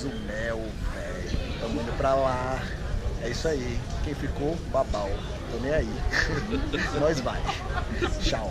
Cozumel, velho. Tamo indo pra lá. É isso aí. Quem ficou, babau. Tô nem aí. Nós vai. Tchau.